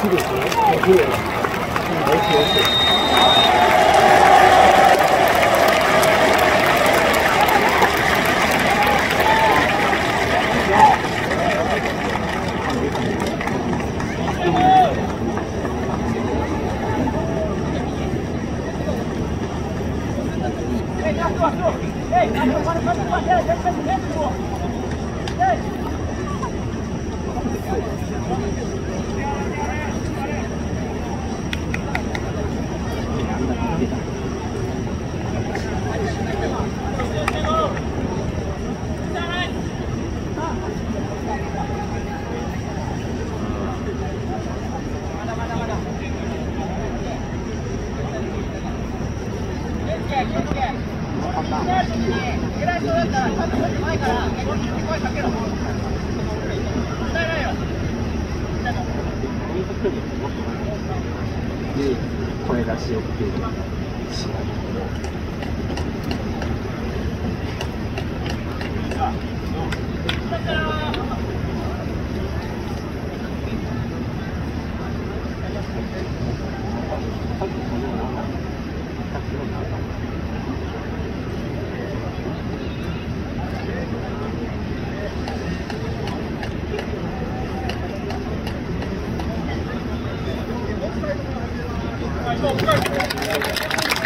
きれいですね。きれい。Yeah, yeah, yeah. で、こ、声。出しをっていう。Come on,